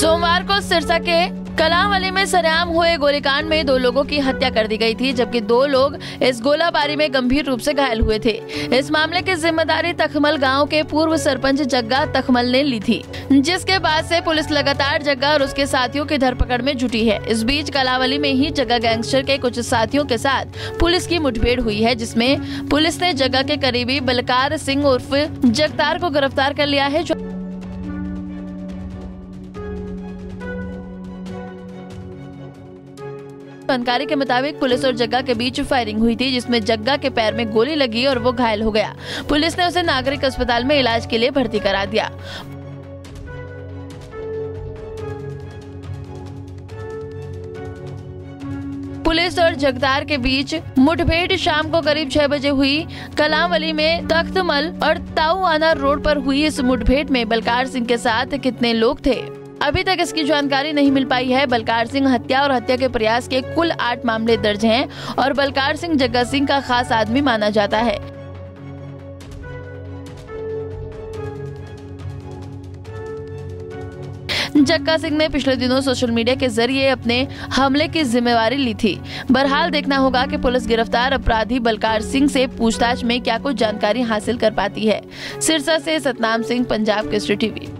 सोमवार को सिरसा के कलांवाली में सरेआम हुए गोलीकांड में दो लोगों की हत्या कर दी गई थी, जबकि दो लोग इस गोलाबारी में गंभीर रूप से घायल हुए थे। इस मामले की ज़िम्मेदारी तखमल गाँव के पूर्व सरपंच जग्गा तखमल ने ली थी, जिसके बाद से पुलिस लगातार जग्गा और उसके साथियों की धरपकड़ में जुटी है। इस बीच कलावली में ही जग्गा गैंगस्टर के कुछ साथियों के साथ पुलिस की मुठभेड़ हुई है, जिसमें पुलिस ने जग्गा के करीबी बलकार सिंह उर्फ़ जगतार को गिरफ़्तार कर लिया है जो जानकारी के मुताबिक पुलिस और जग्गा के बीच फायरिंग हुई थी, जिसमें जग्गा के पैर में गोली लगी और वो घायल हो गया। पुलिस ने उसे नागरिक अस्पताल में इलाज के लिए भर्ती करा दिया। पुलिस और जगदार के बीच मुठभेड़ शाम को करीब छह बजे हुई। कलामली में तख्तमल और ताऊआना रोड पर हुई इस मुठभेड़ में बलकार सिंह के साथ कितने लोग थे? अभी तक इसकी जानकारी नहीं मिल पाई है। बलकार सिंह हत्या और हत्या के प्रयास के कुल आठ मामले दर्ज हैं और बलकार सिंह जग्गा सिंह का खास आदमी माना जाता है। जक्का सिंह ने पिछले दिनों सोशल मीडिया के ज़रिए अपने हमले की जिम्मेवारी ली थी। बहरहाल देखना होगा कि पुलिस गिरफ़्तार अपराधी बलकार सिंह से पूछताछ में क्या कुछ जानकारी हासिल कर पाती है। सिरसा से सतनाम सिंह, पंजाब केसरी टीवी।